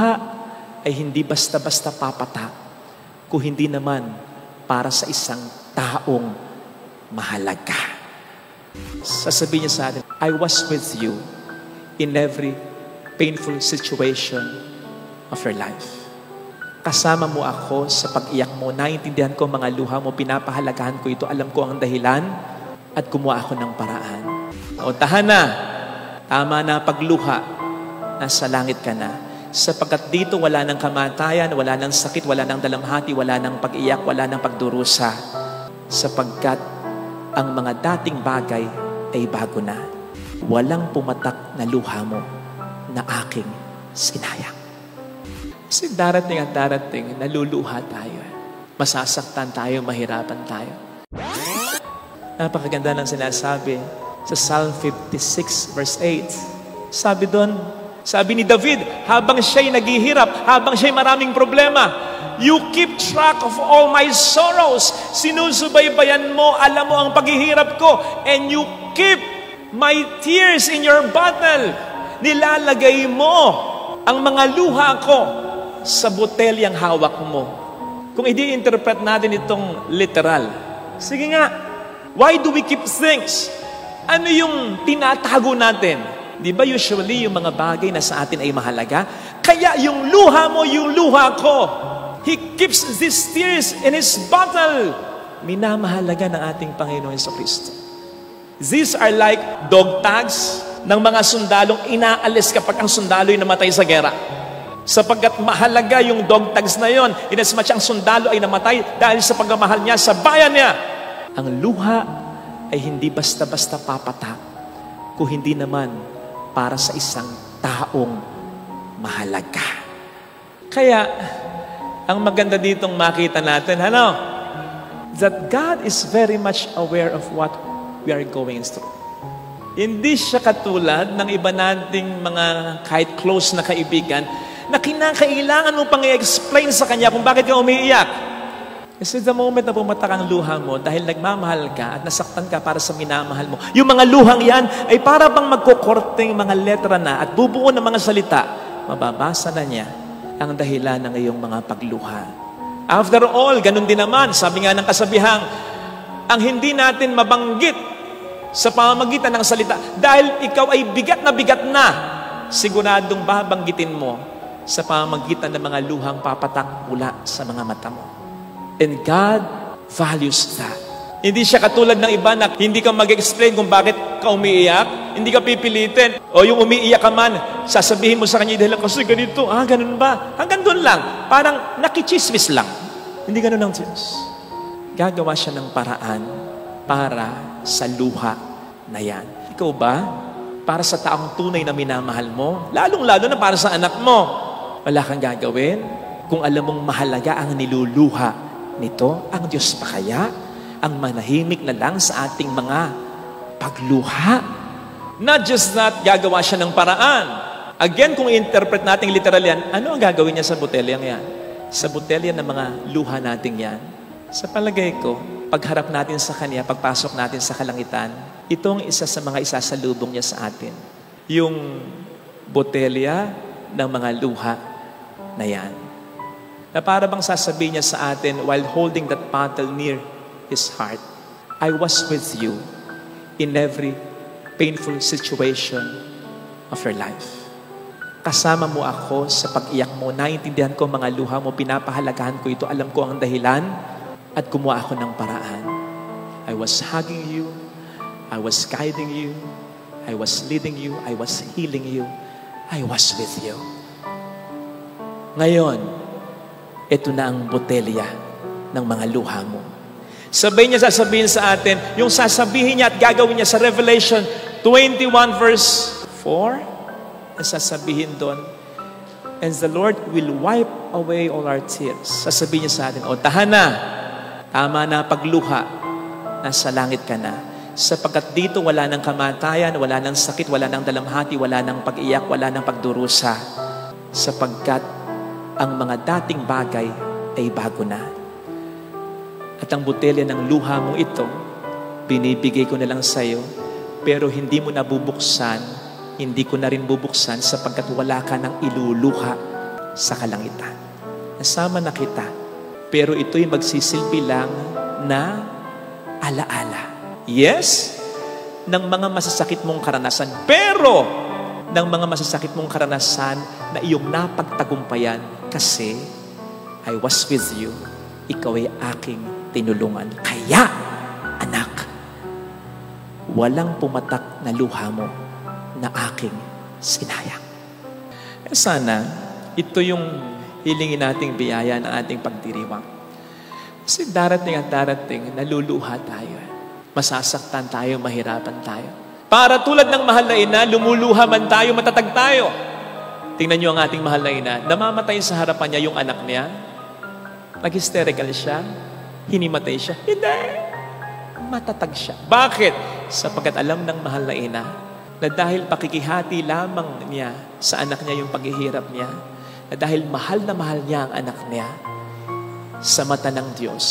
luha ay hindi basta-basta papatak, kung hindi naman para sa isang taong mahalaga. Sasabihin niya sa atin, I was with you in every painful situation of your life. Kasama mo ako sa pag-iyak mo. Naiintindihan ko mga luha mo. Pinapahalagahan ko ito. Alam ko ang dahilan at gumawa ako ng paraan. O tahan na. Tama na pagluha. Nasa langit ka na. Sapagkat dito wala ng kamatayan, wala ng sakit, wala ng dalamhati, wala ng pag-iyak, wala ng pagdurusa. Sapagkat ang mga dating bagay ay bago na. Walang pumatak na luha mo na aking sinayang. Kasi darating at darating, naluluha tayo. Masasaktan tayo, mahirapan tayo. Napakaganda ng sinasabi sa Psalm 56 verse 8. Sabi doon, sabi ni David, habang siya'y naghihirap, habang siya'y maraming problema, You keep track of all my sorrows. Sinusubaybayan mo, alam mo ang paghihirap ko, and you keep my tears in your bottle. Nilalagay mo ang mga luha ko sa botelyang hawak mo. Kung i-interpret natin itong literal, sige nga, why do we keep things? Ano yung tinatago natin? Di ba usually yung mga bagay na sa atin ay mahalaga? Kaya yung luha mo, yung luha ko. He keeps these tears in His bottle. Minamahalaga ng ating Panginoon sa Kristo. These are like dog tags ng mga sundalong inaalis kapag ang sundalo'y namatay sa gera. Sapagkat mahalaga yung dog tags na yon, inasmuch ang sundalo ay namatay dahil sa pagmamahal niya sa bayan niya. Ang luha ay hindi basta-basta papatak, kung hindi naman para sa isang taong mahalaga. Kaya, ang maganda ditong makita natin, ano? That God is very much aware of what we are going through. Hindi siya katulad ng iba nating mga kahit close na kaibigan na kinakailangan mo pang i-explain sa kanya kung bakit ka umiiyak. Kasi the moment na pumatak ang luha mo dahil nagmamahal ka at nasaktan ka para sa minamahal mo, yung mga luhang yan ay para bang magkukorteng mga letra na at bubuo ng mga salita, mababasa na niya ang dahilan ng iyong mga pagluha. After all, ganun din naman, sabi nga ng kasabihang, ang hindi natin mabanggit sa pamamagitan ng salita dahil ikaw ay bigat na bigat na, siguradong babanggitin mo sa pamamagitan ng mga luhang papatak mula sa mga mata mo. And God values that. Hindi siya katulad ng iba na hindi ka mag-explain kung bakit ka umiiyak, hindi ka pipilitin. O yung umiiyak ka man, sasabihin mo sa kanya dahil kasi ganito, ah, ganun ba? Hanggang doon lang. Parang nakichismis lang. Hindi ganun ang Diyos. Gagawa siya ng paraan para sa luha na yan. Ikaw ba? Para sa taong tunay na minamahal mo? Lalong-lalo na para sa anak mo. Wala kang gagawin? Kung alam mong mahalaga ang niluluha nito, ang Diyos pa kaya? Ang manahimik na lang sa ating mga pagluha. Not just that, gagawa siya ng paraan. Again, kung interpret natin literal yan, ano ang gagawin niya sa botelyang yan? Sa botelya ng mga luha natin yan. Sa palagay ko, pagharap natin sa Kanya, pagpasok natin sa kalangitan, itong isa sa mga isasalubong niya sa atin. Yung botelya ng mga luha na yan. Na para bang sasabihin niya sa atin while holding that bottle near His heart, I was with you in every painful situation of your life. Kasama mo ako sa pag-iyak mo. Naiintindihan ko mga luha mo. Pinapahalagahan ko ito. Alam ko ang dahilan at gumawa ako ng paraan. I was hugging you. I was guiding you. I was leading you. I was healing you. I was with you. Ngayon, ito na ang botelya ng mga luha mo. Sabay niya sasabihin sa atin, yung sasabihin niya at gagawin niya sa Revelation 21 verse 4, ang sasabihin doon, and the Lord will wipe away all our tears. Sasabihin niya sa atin, o tahan na, tama na pagluha, nasa langit ka na. Sapagkat dito wala ng kamatayan, wala ng sakit, wala ng dalamhati, wala ng pag-iyak, wala ng pagdurusa. Sapagkat ang mga dating bagay ay bago na. At ang botelya ng luha mong ito, binibigay ko na lang sa iyo, pero hindi mo na bubuksan, hindi ko na rin bubuksan sapagkat wala ka ng iluluha sa kalangitan. Nasama na kita. Pero ito'y magsisilbi lang na alaala. Yes, ng mga masasakit mong karanasan. Pero, ng mga masasakit mong karanasan na iyong napagtagumpayan kasi I was with you. Ikaw ay aking tinulungan. Kaya, anak, walang pumatak na luha mo na aking sinayang. Eh sana, ito yung hilingin nating biyaya ng ating pagdiriwang. Kasi darating at darating, naluluha tayo. Masasaktan tayo, mahirapan tayo. Para tulad ng mahal na ina, lumuluha man tayo, matatag tayo. Tingnan niyo ang ating mahal na ina. Namamatay sa harapan niya yung anak niya. Nag-hysterical siya. Hinimatay siya. Hindi. Matatag siya. Bakit? Sapagkat alam ng mahal na ina na dahil pakikihati lamang niya sa anak niya yung paghihirap niya, na dahil mahal na mahal niya ang anak niya, sa mata ng Diyos,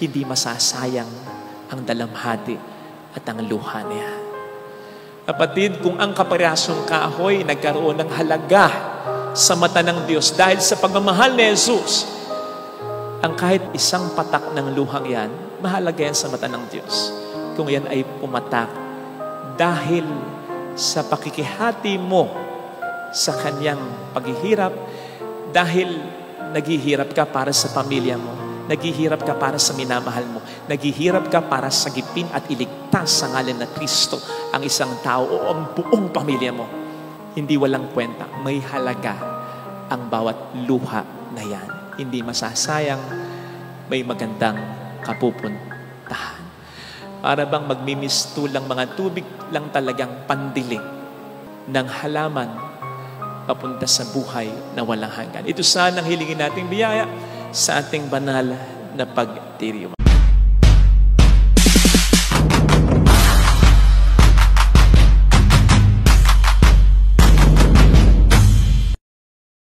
hindi masasayang ang dalamhati at ang luha niya. Kapatid, kung ang kaparasong kahoy nagkaroon ng halaga sa mata ng Diyos dahil sa pagmamahal ni Jesus, ang kahit isang patak ng luhang yan, mahalaga yan sa mata ng Diyos. Kung yan ay pumatak dahil sa pakikihati mo sa kanyang paghihirap, dahil naghihirap ka para sa pamilya mo, naghihirap ka para sa minamahal mo, naghihirap ka para sagipin at iligtas sa ngalan na Kristo ang isang tao o ang buong pamilya mo. Hindi walang kwenta, may halaga ang bawat luha na yan. Hindi masasayang, may magandang kapupuntahan. Para bang magmimistulang mga tubig lang talagang pandiling ng halaman papunta sa buhay na walang hanggan. Ito sana ang hilingin nating biyaya sa ating banal na pagdiriwang.